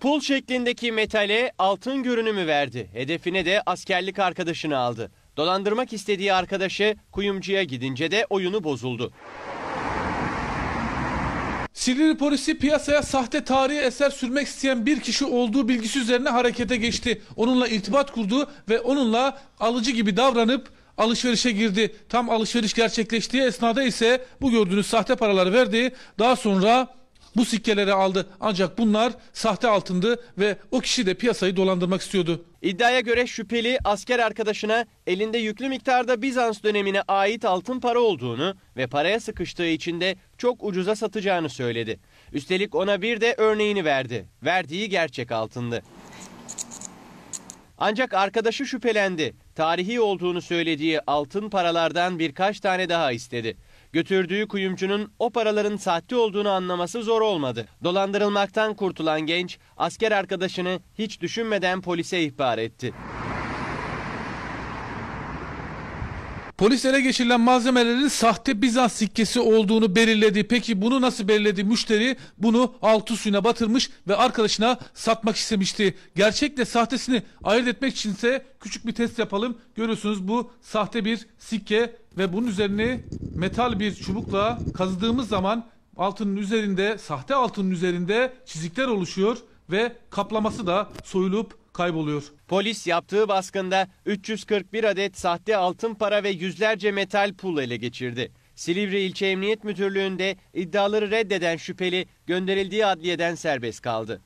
Pul şeklindeki metale altın görünümü verdi. Hedefine de askerlik arkadaşını aldı. Dolandırmak istediği arkadaşı kuyumcuya gidince de oyunu bozuldu. Silivri polisi piyasaya sahte tarihi eser sürmek isteyen bir kişi olduğu bilgisi üzerine harekete geçti. Onunla irtibat kurdu ve onunla alıcı gibi davranıp alışverişe girdi. Tam alışveriş gerçekleştiği esnada ise bu gördüğünüz sahte paraları verdi. Daha sonra bu sikkeleri aldı. Ancak bunlar sahte altındı ve o kişi de piyasayı dolandırmak istiyordu. İddiaya göre şüpheli asker arkadaşına elinde yüklü miktarda Bizans dönemine ait altın para olduğunu ve paraya sıkıştığı için de çok ucuza satacağını söyledi. Üstelik ona bir de örneğini verdi. Verdiği gerçek altındı. Ancak arkadaşı şüphelendi. Tarihi olduğunu söylediği altın paralardan birkaç tane daha istedi. Götürdüğü kuyumcunun o paraların sahte olduğunu anlaması zor olmadı. Dolandırılmaktan kurtulan genç asker arkadaşını hiç düşünmeden polise ihbar etti. Polis ele geçirilen malzemelerin sahte Bizans sikkesi olduğunu belirledi. Peki bunu nasıl belirledi? Müşteri bunu altı suyuna batırmış ve arkadaşına satmak istemişti. Gerçekle sahtesini ayırt etmek içinse küçük bir test yapalım. Görüyorsunuz bu sahte bir sikke ve bunun üzerine metal bir çubukla kazıdığımız zaman altının üzerinde, sahte altının üzerinde çizikler oluşuyor ve kaplaması da soyulup kayboluyor. Polis yaptığı baskında 341 adet sahte altın para ve yüzlerce metal pul ele geçirdi. Silivri İlçe Emniyet Müdürlüğü'nde iddiaları reddeden şüpheli gönderildiği adliyeden serbest kaldı.